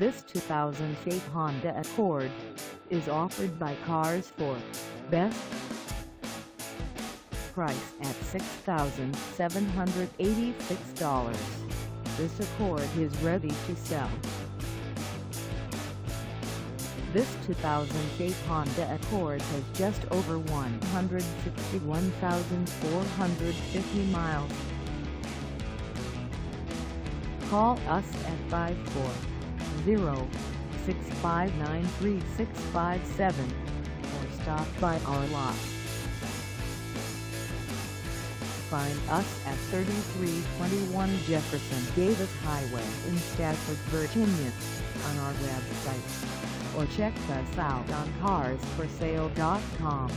This 2008 Honda Accord is offered by Cars for Best Price at $6,786. This Accord is ready to sell. This 2008 Honda Accord has just over 161,450 miles. Call us at 540-659-3657 or stop by our lot. Find us at 3321 Jefferson Davis Highway in Stafford, Virginia on our website or check us out on carsforsale.com.